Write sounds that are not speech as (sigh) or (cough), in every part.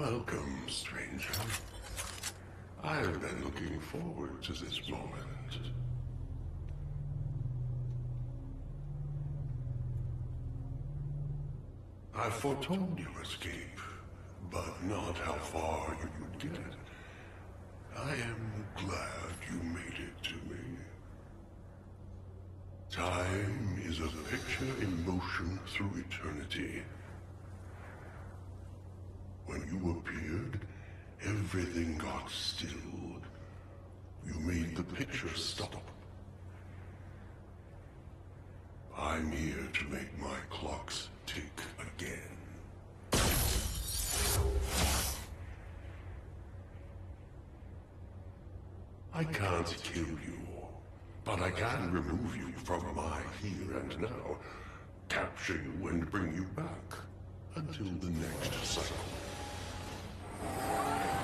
Welcome, stranger. I've been looking forward to this moment. I foretold your escape, but not how far you would get. I am glad you made it to me. Time is a picture in motion through eternity. When you appeared, everything got still. You made the picture stop. I'm here to make my clocks tick again. I can't kill you, but I can remove you from my here and now, capture you and bring you back until the next cycle. You live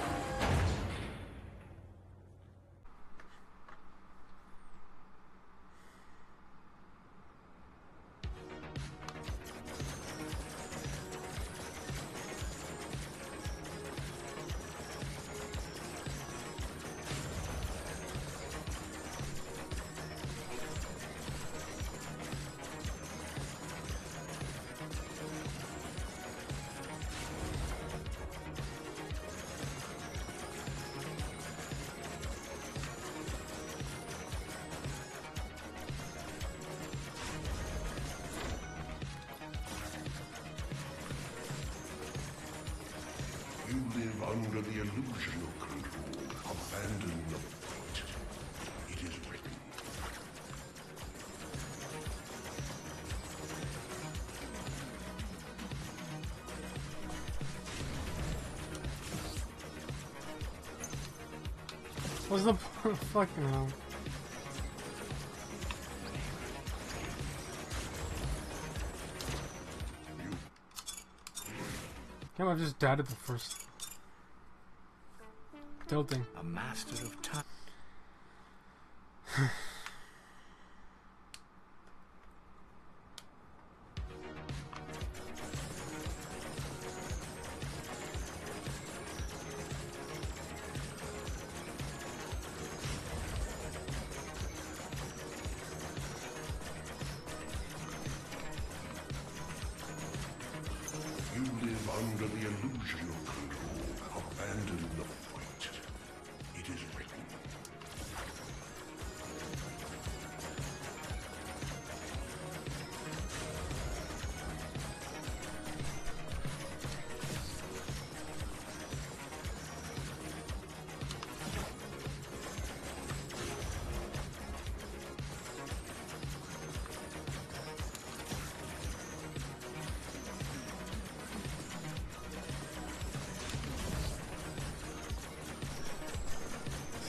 under the illusion of control. Abandon the fight. It is written. What's the fucking hell? Can't I just died at the first tilting? A master of time. You live under the illusion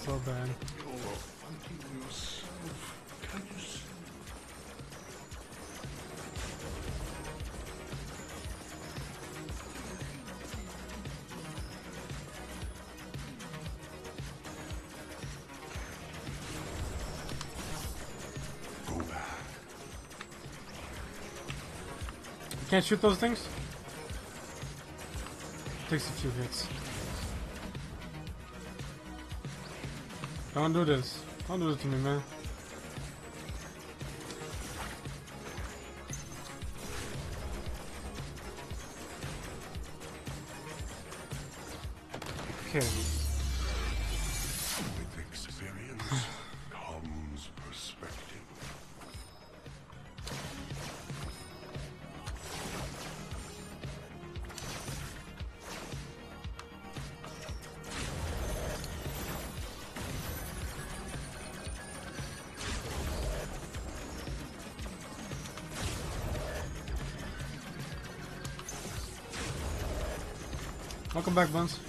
Back. Can't shoot those things? Takes a few hits. Don't do this. Don't do this to me, man. Okay. Welcome back, Buns.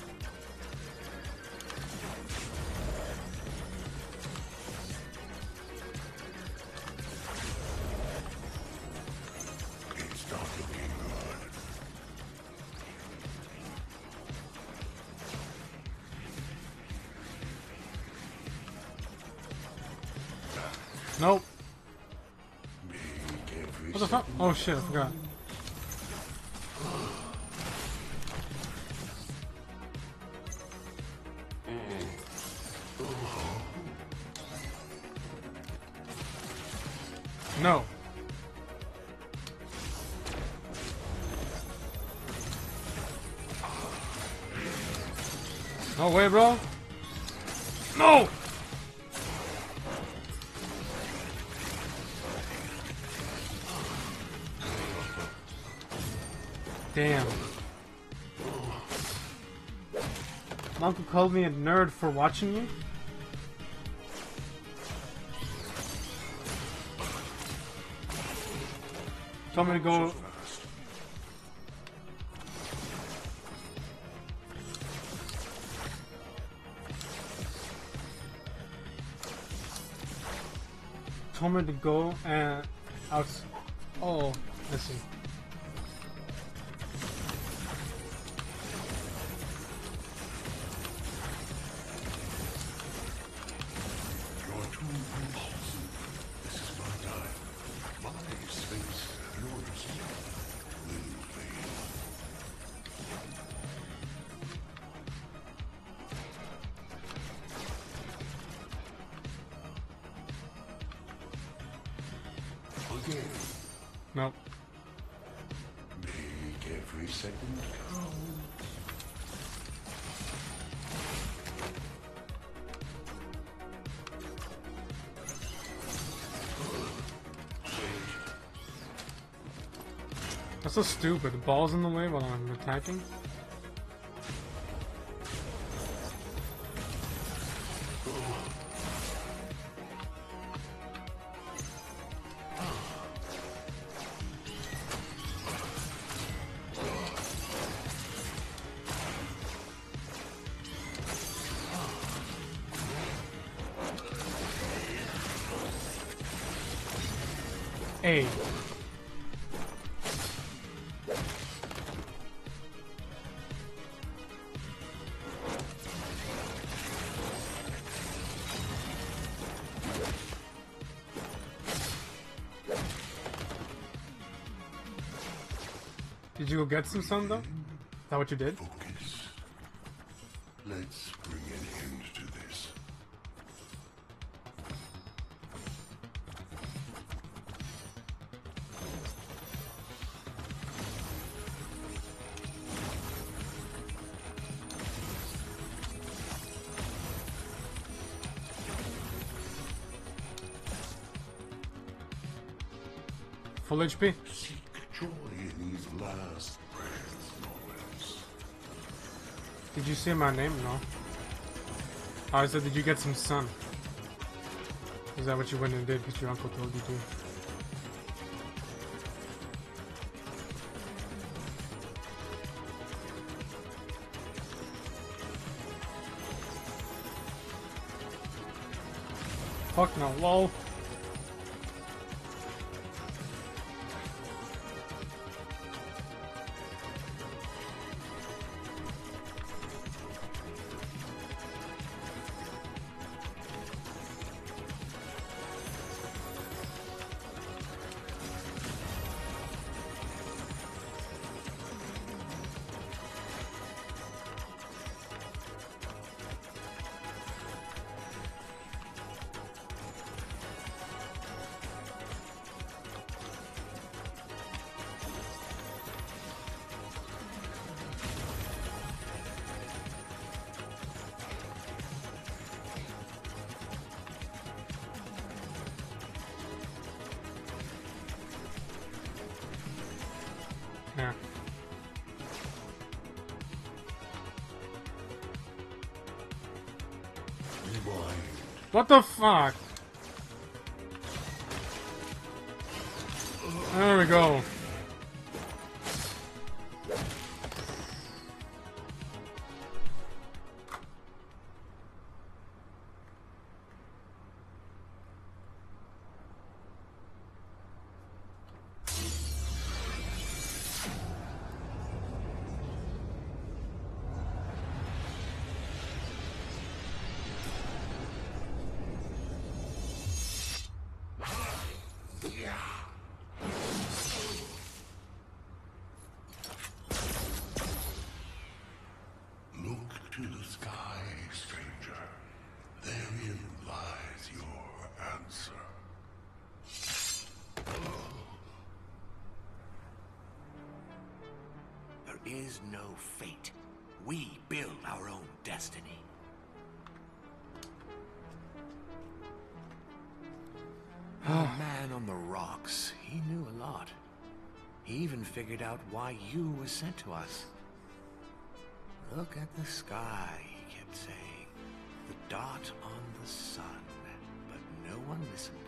Nope. What the fuck? Oh shit, I forgot. No. No way, bro. No! Damn. My uncle called me a nerd for watching you? Told me to go told me to go and out. Oh, let's see. Nope. make every second count. That's so stupid. The ball's in the way while I'm attacking. Did you go get some sun though? Is that what you did? Full HP? Seek joy in these last moments. Did you say my name? No. Oh, I said, did you get some sun? Is that what you went and did because your uncle told you to? Fuck no, lol. Yeah. Rewind. What the fuck? There we go. Is no fate. We build our own destiny. the ah. man on the rocks, he knew a lot. He even figured out why you were sent to us. Look at the sky, he kept saying. The dot on the sun. But no one listened.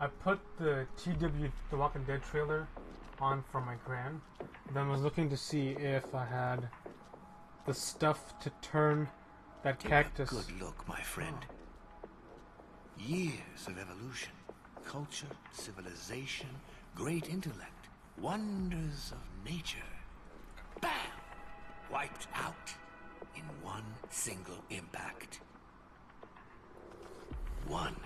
I put the TW The Walking Dead trailer on for my gran. Then was looking to see if I had the stuff to turn that Take cactus. a good look, my friend. Years of evolution, culture, civilization, great intellect, wonders of nature. Bam! Wiped out in one single impact. One.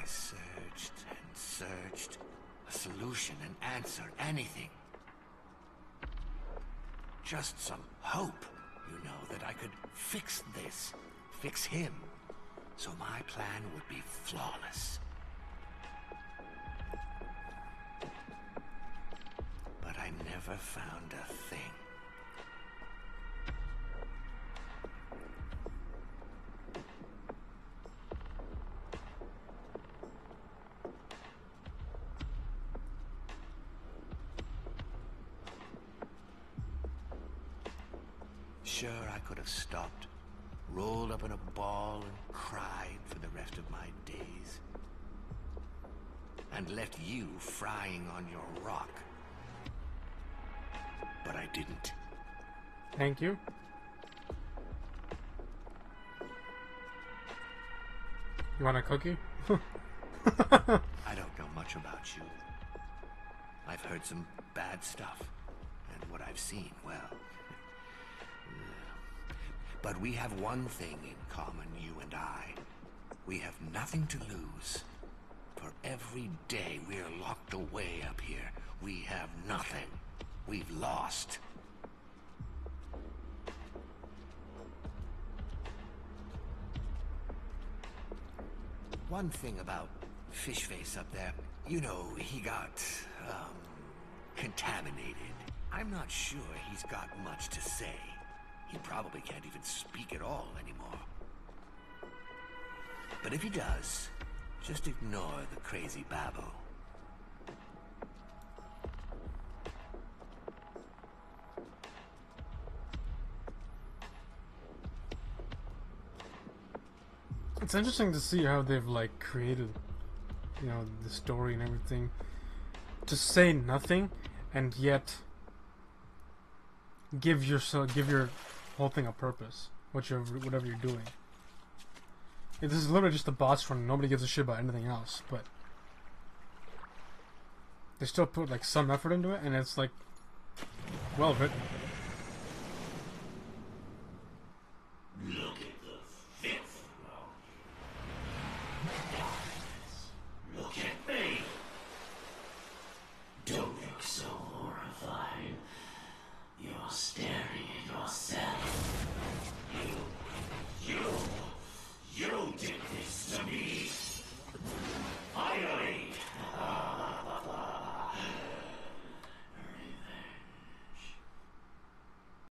I searched and searched. A solution, an answer, anything. Just some hope, you know, that I could fix this, fix him. So my plan would be flawless. But I never found a thing. Sure, I could have stopped, rolled up in a ball, and cried for the rest of my days. And left you frying on your rock. But I didn't. Thank you. You want a cookie? (laughs) I don't know much about you. I've heard some bad stuff, and what I've seen, well. But we have one thing in common, you and I. We have nothing to lose. For every day we're locked away up here, we have nothing. We've lost. One thing about Fishface up there, you know, he got, um, contaminated. I'm not sure he's got much to say. He probably can't even speak at all anymore. But if he does, just ignore the crazy babble. It's interesting to see how they've like created, you know, the story and everything. To say nothing, and yet give yourself, give your whole thing a purpose. Whichever, whatever you're doing. Yeah, this is literally just a boss run. Nobody gives a shit about anything else, but they still put like some effort into it, and it's like well written.